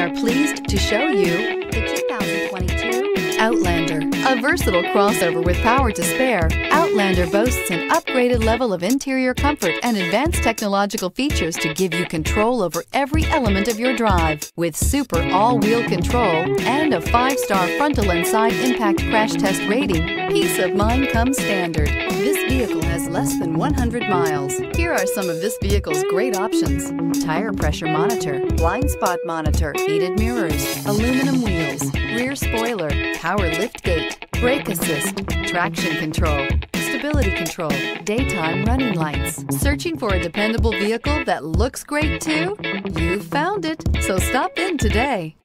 are pleased to show you the 2022 Outlander. A versatile crossover with power to spare, Outlander boasts an upgraded level of interior comfort and advanced technological features to give you control over every element of your drive. With super all-wheel control and a five-star frontal and side impact crash test rating, peace of mind comes standard. This vehicle less than 100 miles. Here are some of this vehicle's great options. Tire pressure monitor, blind spot monitor, heated mirrors, aluminum wheels, rear spoiler, power lift gate, brake assist, traction control, stability control, daytime running lights. Searching for a dependable vehicle that looks great too? You found it, so stop in today.